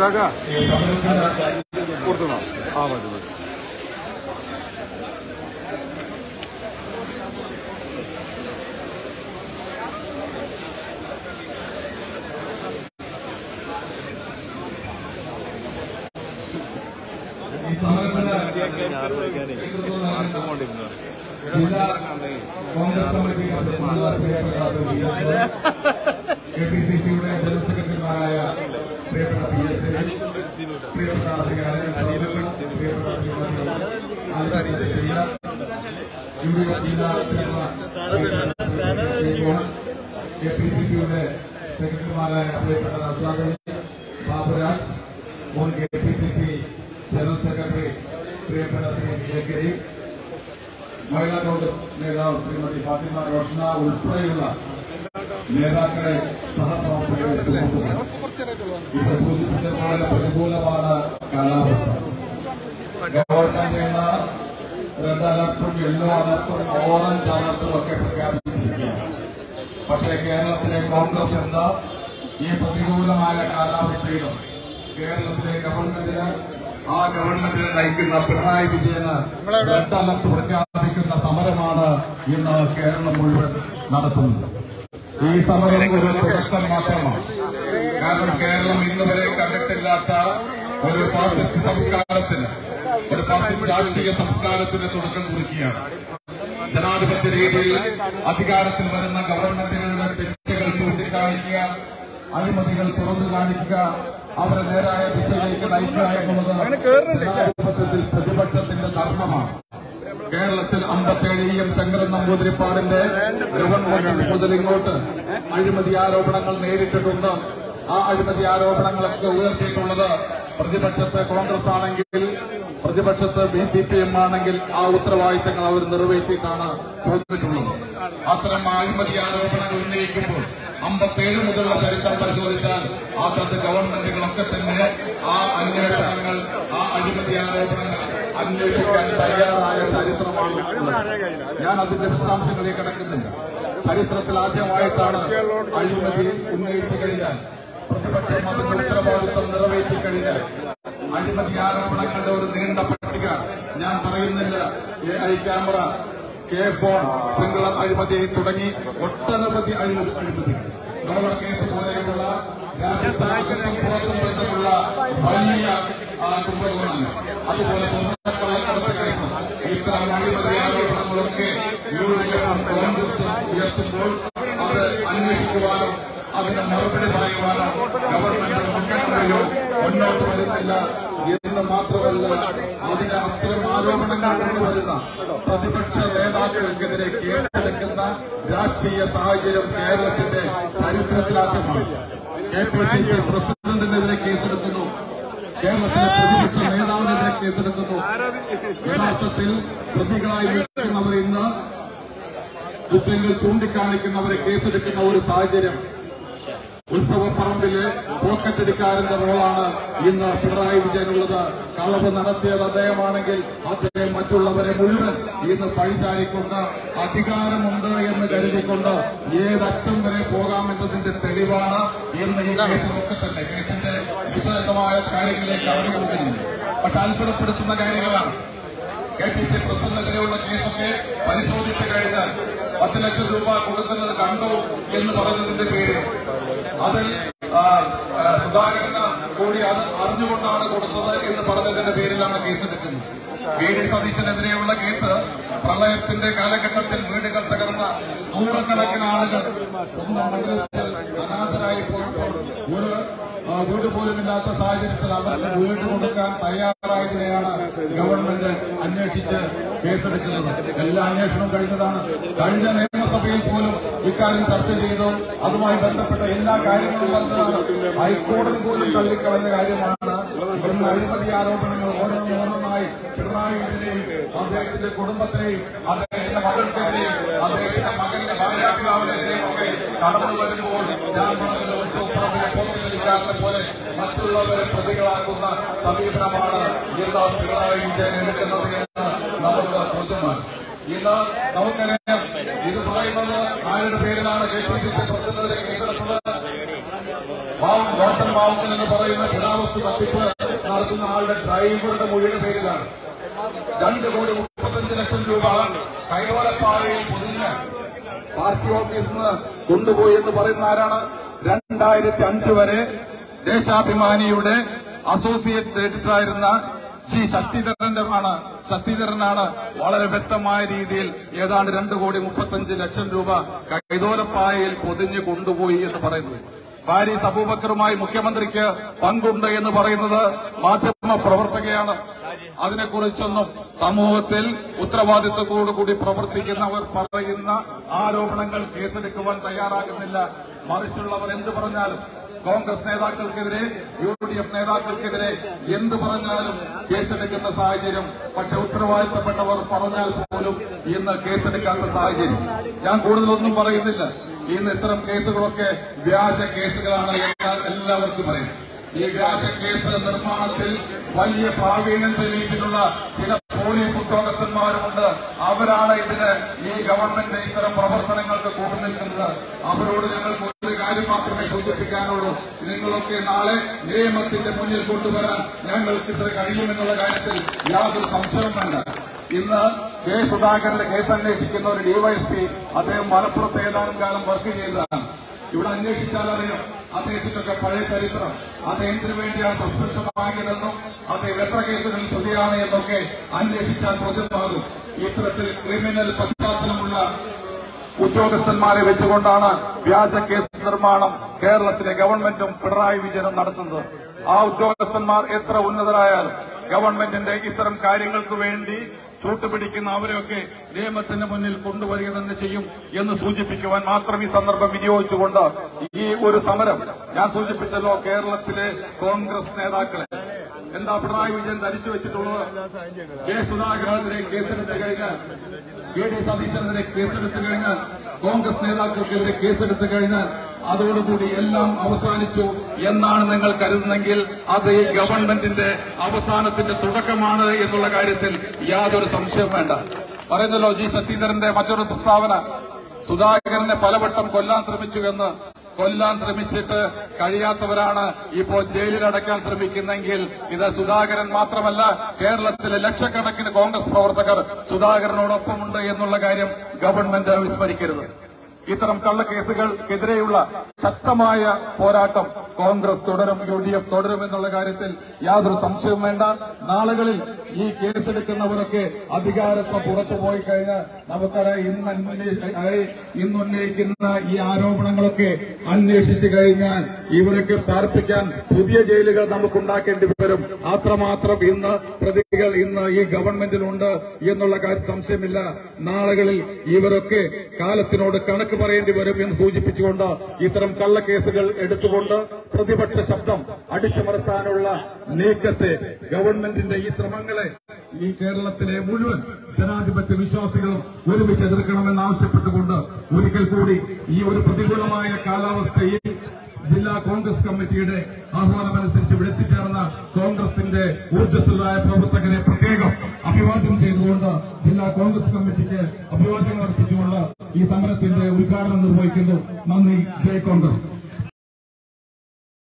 ಜಾಗ ಕೊಡ್ತು ನಾವು ಆ ಬಾಜು ಬಾಜು ജില്ലാ യു ഡി എഫ് ജില്ലാ കെ പി സി സിയുടെ സെക്രട്ടറിമാരായ പ്രിയപ്പെട്ട നസാദ് ബാബുരാജ് മുൻ K P C C general secretary പ്രിയപ്പെട്ട ശ്രീ ജഗരി മഹിളാ കോൺഗ്രസ് നേതാവ് ശ്രീമതി ഫാത്തിമ റോഷന ഉൾപ്പെടെയുള്ള നേതാക്കളെ സഹപ്രവർത്തകരെ സുഹൃത്തുക്കളെ ഇപ്പോൾ റെഡ് അലർട്ടും യെല്ലോ അലർട്ടും ഓറഞ്ച് അലർട്ടും ഒക്കെ പ്രഖ്യാപിച്ചിരിക്കുകയാണ്. പക്ഷേ കേരളത്തിലെ കോൺഗ്രസ് എന്ന ഈ പ്രതികൂലമായ കാലാവസ്ഥയിലും കേരളത്തിലെ ഗവൺമെന്റിന് ആ ഗവൺമെന്റിനെ നയിക്കുന്ന പിണറായി വിജയന് റെഡ് അലർട്ട് പ്രഖ്യാപിക്കുന്ന സമരമാണ് ഇന്ന് കേരളം മുഴുവൻ നടത്തുന്നത്. ഈ സമരം ഒരു തുടക്കം മാത്രമാണ്. കാരണം കേരളം ഇന്നുവരെ കണ്ടിട്ടില്ലാത്ത ഒരു ഫാസിസ്റ്റ് സംസ്കാരത്തിന് ഫാസിസ്റ്റ് രാഷ്ട്രീയ സംസ്കാരത്തിന് തുടക്കം കുറിക്കുകയാണ്. ജനാധിപത്യ രീതിയിൽ അധികാരത്തിൽ വരുന്ന ഗവൺമെന്റുകളുടെ തെറ്റുകൾ ചൂണ്ടിക്കാണിക്കുക അഴിമതികൾ തുറന്നു കാണിക്കുക അവരെ നേരായ ദിശയിലേക്ക് നയിക്കുക എന്നുള്ളത് ജനാധിപത്യത്തിൽ പ്രതിപക്ഷത്തിന്റെ ധർമ്മമാണ്. കേരളത്തിൽ അമ്പത്തേഴ് എം ശങ്കരൻ നമ്പൂതിരിപ്പാടിന്റെ ഗവൺമെന്റ് മുതൽ ഇങ്ങോട്ട് അഴിമതി ആരോപണങ്ങൾ നേരിട്ടിട്ടുണ്ട്. ആ അഴിമതി ആരോപണങ്ങളൊക്കെ ഉയർത്തിയിട്ടുള്ളത് പ്രതിപക്ഷത്ത് കോൺഗ്രസ് ആണെങ്കിൽ പ്രതിപക്ഷത്ത് ബി സി പി എം ആണെങ്കിൽ ആ ഉത്തരവാദിത്തങ്ങൾ അവർ നിറവേറ്റിയിട്ടാണ് പോന്നിട്ടുള്ളത് അത്തരം അഴിമതി ആരോപണങ്ങൾ ഉന്നയിക്കുമ്പോൾ അമ്പത്തേഴ് മുതലുള്ള ചരിത്രം പരിശോധിച്ചാൽ അത്തരത്തെ ഗവൺമെന്റുകളൊക്കെ തന്നെ ആ അന്വേഷണങ്ങൾ ആ അഴിമതി ആരോപണങ്ങൾ അന്വേഷിക്കാൻ തയ്യാറായ ചരിത്രമാണ് ഞാൻ അതിന്റെ വിശദാംശങ്ങളിലേക്ക് കിടക്കുന്നില്ല. ചരിത്രത്തിൽ ആദ്യമായിട്ടാണ് അഴിമതി ഉന്നയിച്ചു കഴിഞ്ഞാൽ പ്രതിപക്ഷം അതിന്റെ ഉത്തരവാദിത്വം നിറവേറ്റി കഴിഞ്ഞാൽ അഴിമതി ആരോപണങ്ങളുടെ ഒരു നീണ്ട പട്ടിക ഞാൻ പറയുന്നില്ല. A I camera K phone പിങ്കള അഴിമതി തുടങ്ങി ഒട്ടനവധി അഴിമതി അഴിമതി ഡോളർ കേസ് പോലെയുള്ള രാജ്യസഭയ്ക്കും പുറത്തും ബന്ധമുള്ള വലിയ കുംഭകോണങ്ങൾ അതുപോലെ സ്വർണക്കള്ളക്കടത്ത് കേസ്. ഇത്തരം അഴിമതി ആരോപണങ്ങളൊക്കെ യു ഡി എഫും കോൺഗ്രസും ഉയർത്തുമ്പോൾ അത് അന്വേഷിക്കുവാനോ അതിന് മറുപടി പറയുവാനോ ഗവൺമെന്റ് മുൻഗണനയോ മുന്നോട്ട് വരുന്നില്ല എന്ന് മാത്രമല്ല അതിന് അത്തരം ആരോപണങ്ങൾ കൊണ്ടുവരുന്ന പ്രതിപക്ഷ നേതാക്കൾക്കെതിരെ കേസെടുക്കുന്ന രാഷ്ട്രീയ സാഹചര്യം കേരളത്തിന്റെ ചരിത്രത്തിലാദ്യമാണ്. കെ പി സി സി പ്രസിഡന്റിനെതിരെ കേസെടുക്കുന്നു. കേരളത്തിലെ പ്രതിപക്ഷ നേതാവിനെതിരെ കേസെടുക്കുന്നു. യഥാർത്ഥത്തിൽ പ്രതികളായി നിൽക്കുന്നവർ ഇന്ന് കുറ്റങ്ങൾ ചൂണ്ടിക്കാണിക്കുന്നവരെ കേസെടുക്കുന്ന ഒരു സാഹചര്യം ഉത്സവപ്പറമ്പിലെ പോക്കറ്റടിക്കാരന്റെ റോളാണ് ഇന്ന് പിണറായി വിജയനുള്ളത്. കളവ് നടത്തിയത് അദ്ദേഹമാണെങ്കിൽ അദ്ദേഹം മറ്റുള്ളവരെ മുഴുവൻ ഇന്ന് പഴിചാരിക്കൊണ്ട് അധികാരമുണ്ട് എന്ന് കരുതിക്കൊണ്ട് ഏതറ്റം വരെ പോകാമെന്നതിന്റെ തെളിവാണ് ഇന്ന് ഈ കേസിലൊക്കെ തന്നെ. കേസിന്റെ വിശദമായ കാര്യങ്ങളിലേക്ക് കടന്നു കൊടുക്കുന്നുണ്ട് പക്ഷെ അത്ഭുതപ്പെടുത്തുന്ന കാര്യങ്ങളാണ്. കെ പി സി പ്രസിഡന്റിനെതിരെയുള്ള കേസൊക്കെ പരിശോധിച്ചു കഴിഞ്ഞാൽ പത്ത് ലക്ഷം രൂപ കൊടുക്കുന്നത് കണ്ടോ എന്ന് പറഞ്ഞതിന്റെ പേരിൽ ആ, സുധാകരന് കൂടി അത് അറിഞ്ഞുകൊണ്ടാണ് കൊടുത്തത് എന്ന് പറഞ്ഞതിന്റെ പേരിലാണ് കേസ് എടുക്കുന്നത്. വി ഡി സതീശനെതിരെയുള്ള കേസ് പ്രളയത്തിന്റെ കാലഘട്ടത്തിൽ വീടുകൾ തകർന്ന നൂറുകണക്കിന് ആളുകൾ അനാഥരായി പോയപ്പോൾ ഒരു വീട് പോലും ഇല്ലാത്ത സാഹചര്യത്തിൽ അവർക്ക് വീട് കൊടുക്കാൻ തയ്യാറായതിനെയാണ് ഗവൺമെന്റ് അന്വേഷിച്ച് കേസെടുക്കുന്നത്. എല്ലാ അന്വേഷണവും കഴിഞ്ഞതാണ്. കഴിഞ്ഞ നിയമസഭയിൽ പോലും ഇക്കാര്യം ചർച്ച ചെയ്തു. അതുമായി ബന്ധപ്പെട്ട എല്ലാ കാര്യങ്ങളും പറഞ്ഞതാണ്. ഹൈക്കോടതി പോലും തള്ളിക്കളഞ്ഞ കാര്യമാണ്. ഇവരുടെ അഴിമതി ആരോപണങ്ങൾ ഓരോന്നോരോന്നായി പിണറായി വിജയനെയും അദ്ദേഹത്തിന്റെ കുടുംബത്തിനെയും അദ്ദേഹത്തിന്റെ മകൾക്കെതിരെയും അദ്ദേഹത്തിന്റെ മകന്റെ ഭാര്യാപിതാവിനെതിരെയും ഒക്കെ കടന്നു വരുമ്പോൾ ഞാൻ ഉത്സവപ്പറമ്പിലെ പോത്തലിക്കാരനെ പോലെ മറ്റുള്ളവരെ പ്രതികളാക്കുന്ന സമീപനമാണ് ഇന്ന് പിണറായി വിജയൻ എടുക്കുന്നത് എന്ന് നമുക്ക് ബോധ്യമാണ്. ഇന്ന് നമുക്കറിയാം ഇത് പറയുന്നത് ആരുടെ പേരിലാണ് കെ പി സി സി പ്രസിഡന്റിനെ കേസെടുത്തത് മോശം ഭാവത്തിൽ എന്ന് പറയുന്ന പുരാവസ്തു തട്ടിപ്പ് നടത്തുന്ന ആളുടെ ഡ്രൈവറുടെ മൊഴിയുടെ പേരിലാണ്. രണ്ട് കോടി മുപ്പത്തഞ്ച് ലക്ഷം രൂപ കൈവലപ്പാറയിൽ പൊതിഞ്ഞ് പാർട്ടി ഓഫീസിൽ നിന്ന് കൊണ്ടുപോയി എന്ന് പറയുന്ന ആരാണ്? രണ്ടായിരത്തി അഞ്ച് വരെ ദേശാഭിമാനിയുടെ അസോസിയേറ്റ് എഡിറ്ററായിരുന്ന ജി ശക്തിധരന്റെ ആണ് ശക്തിധരനാണ് വളരെ വ്യക്തമായ രീതിയിൽ ഏതാണ്ട് രണ്ട് കോടി മുപ്പത്തഞ്ച് ലക്ഷം രൂപ കൈതോലപ്പായയിൽ പൊതിഞ്ഞ് കൊണ്ടുപോയി എന്ന് പറയുന്നത് പാരീസ് സബൂബക്കറുമായി മുഖ്യമന്ത്രിക്ക് പങ്കുണ്ട് എന്ന് പറയുന്നത് മാധ്യമ പ്രവർത്തകയാണ്. അതിനെക്കുറിച്ചൊന്നും സമൂഹത്തിൽ ഉത്തരവാദിത്വത്തോടുകൂടി പ്രവർത്തിക്കുന്നവർ പറയുന്ന ആരോപണങ്ങൾ കേസെടുക്കുവാൻ തയ്യാറാകുന്നില്ല. മറിച്ചുള്ളവർ എന്ത് പറഞ്ഞാലും കോൺഗ്രസ് നേതാക്കൾക്കെതിരെ യു ഡി എഫ് നേതാക്കൾക്കെതിരെ എന്ത് പറഞ്ഞാലും കേസെടുക്കുന്ന സാഹചര്യം. പക്ഷെ ഉത്തരവാദിത്തപ്പെട്ടവർ പറഞ്ഞാൽ പോലും ഇന്ന് കേസെടുക്കാത്ത സാഹചര്യം. ഞാൻ കൂടുതലൊന്നും പറയുന്നില്ല. ഇന്ന് ഇത്തരം കേസുകളൊക്കെ വ്യാജ കേസുകളാണ് എല്ലാവർക്കും പറയും. ഈ വ്യാജ കേസ് നിർമ്മാണത്തിൽ വലിയ പ്രാവീണ്യം തെളിയിച്ചിട്ടുള്ള ചില പോലീസ് ഉദ്യോഗസ്ഥന്മാരുമുണ്ട്. അവരാണ് ഇതിന് ഈ ഗവൺമെന്റ് ഇത്തരം പ്രവർത്തനങ്ങൾക്ക് കൂട്ടുനിൽക്കുന്നത്. അവരോട് ഞങ്ങൾക്ക് കാര്യം മാത്രമേ സൂചിപ്പിക്കാനുള്ളൂ. നിങ്ങളൊക്കെ നാളെ നിയമത്തിന്റെ മുന്നിൽ കൊണ്ടുവരാൻ ഞങ്ങൾക്ക് കഴിയുമെന്നുള്ള കാര്യത്തിൽ യാതൊരു സംശയവും വേണ്ട. ഇന്ന് കെ സുധാകരന്റെ കേസ് അന്വേഷിക്കുന്ന ഒരു ഡിവൈഎസ്പി അദ്ദേഹം മലപ്പുറത്ത് ഏതാനും കാലം വർക്ക് ചെയ്തതാണ്. ഇവിടെ അന്വേഷിച്ചാൽ അറിയാം അദ്ദേഹത്തിനൊക്കെ പഴയ ചരിത്രം. അദ്ദേഹത്തിന് വേണ്ടിയാണ് സസ്പെൻഷൻ വാങ്ങിയതെന്നും അദ്ദേഹം എത്ര കേസുകളിൽ പ്രതിയാണ് എന്നൊക്കെ അന്വേഷിച്ചാൽ ബോധ്യമാകും ഇത്തരത്തിൽ ക്രിമിനൽ പശ്ചാത്തലമുള്ള ഉദ്യോഗസ്ഥന്മാരെ വെച്ചുകൊണ്ടാണ് വ്യാജ കേസ് നിർമ്മാണം കേരളത്തിലെ ഗവൺമെന്റും പിണറായി വിജയനും നടത്തുന്നത്. ആ ഉദ്യോഗസ്ഥന്മാർ എത്ര ഉന്നതരായാലും ഗവൺമെന്റിന്റെ ഇത്തരം കാര്യങ്ങൾക്ക് വേണ്ടി ചൂട്ടുപിടിക്കുന്ന അവരെയൊക്കെ നിയമത്തിന് മുന്നിൽ കൊണ്ടുവരിക തന്നെ ചെയ്യും എന്ന് സൂചിപ്പിക്കുവാൻ മാത്രം ഈ സന്ദർഭം വിനിയോഗിച്ചുകൊണ്ട് ഈ ഒരു സമരം ഞാൻ സൂചിപ്പിച്ചല്ലോ കേരളത്തിലെ കോൺഗ്രസ് നേതാക്കളെ. എന്താ പിണറായി വിജയൻ ധരിച്ചു വെച്ചിട്ടുള്ളത്? കെ സുധാകരനെതിരെ കേസെടുത്തു കഴിഞ്ഞാൽ കെ ഡി സതീശനെതിരെ കേസെടുത്തു കഴിഞ്ഞാൽ കോൺഗ്രസ് നേതാക്കൾക്കെതിരെ കേസെടുത്തു കഴിഞ്ഞാൽ അതോടുകൂടി എല്ലാം അവസാനിച്ചു എന്നാണ് നിങ്ങൾ കരുതുന്നെങ്കിൽ അത് ഈ ഗവൺമെന്റിന്റെ അവസാനത്തിന്റെ തുടക്കമാണ് എന്നുള്ള കാര്യത്തിൽ യാതൊരു സംശയവും വേണ്ട. പറയുന്നല്ലോ ജി. ശശീന്ദ്രന്റെ മറ്റൊരു പ്രസ്താവന സുധാകരനെ പലവട്ടം കൊല്ലാൻ ശ്രമിച്ചു എന്ന് കൊല്ലാൻ ശ്രമിച്ചിട്ട് കഴിയാത്തവരാണ് ജയിലിൽ അടയ്ക്കാൻ ശ്രമിക്കുന്നെങ്കിൽ ഇത് സുധാകരൻ മാത്രമല്ല കേരളത്തിലെ ലക്ഷക്കണക്കിന് കോൺഗ്രസ് പ്രവർത്തകർ സുധാകരനോടൊപ്പമുണ്ട് എന്നുള്ള കാര്യം ഗവൺമെന്റ് വിസ്മരിക്കരുത്. ഇത്തരം കള്ളക്കേസുകൾക്കെതിരെയുള്ള ശക്തമായ പോരാട്ടം കോൺഗ്രസ് തുടരും യു ഡി എഫ് തുടരും എന്നുള്ള കാര്യത്തിൽ യാതൊരു സംശയവും വേണ്ട. നാളുകളിൽ ഈ കേസെടുക്കുന്നവരൊക്കെ അധികാരത്തെ പുറത്തു പോയി കഴിഞ്ഞാൽ നമുക്കറിയാം ഇന്ന് അന്വേ- ഇന്ന് ഈ ആരോപണങ്ങളൊക്കെ അന്വേഷിച്ചു കഴിഞ്ഞാൽ ഇവരൊക്കെ പാർപ്പിക്കാൻ പുതിയ ജയിലുകൾ നമുക്ക് ഉണ്ടാക്കേണ്ടി വരും. അത്രമാത്രം ഇന്ന് പ്രതികൾ ഇന്ന് ഈ ഗവൺമെന്റിലുണ്ട് എന്നുള്ള കാര്യം സംശയമില്ല. നാളുകളിൽ ഇവരൊക്കെ കാലത്തിനോട് കണക്ക് പറയേണ്ടി വരും എന്ന് സൂചിപ്പിച്ചുകൊണ്ട് ഇത്തരം കള്ളക്കേസുകൾ എടുത്തുകൊണ്ട് പ്രതിപക്ഷ ശബ്ദം അടിച്ചമർത്താനുള്ള നീക്കത്തെ ഗവൺമെന്റിന്റെ ഈ ശ്രമങ്ങളെ ഈ കേരളത്തിലെ മുഴുവൻ ജനാധിപത്യ വിശ്വാസികളും ഒരുമിച്ച് എതിർക്കണമെന്ന് ആവശ്യപ്പെട്ടുകൊണ്ട് ഒരിക്കൽ കൂടി ഈ ഒരു പ്രതികൂലമായ കാലാവസ്ഥയിൽ ജില്ലാ കോൺഗ്രസ് കമ്മിറ്റിയുടെ ആഹ്വാനമനുസരിച്ച് ഇവിടെ കോൺഗ്രസിന്റെ ഊർജസ്വലായ പ്രവർത്തകരെ പ്രത്യേകം അഭിവാദ്യം ചെയ്തുകൊണ്ട് ജില്ലാ കോൺഗ്രസ് കമ്മിറ്റിക്ക് അഭിവാദ്യങ്ങൾ അർപ്പിച്ചുകൊണ്ട് ഈ സമരത്തിന്റെ ഉദ്ഘാടനം നിർവഹിക്കുന്നു. നന്ദി. ജയ് കോൺഗ്രസ്.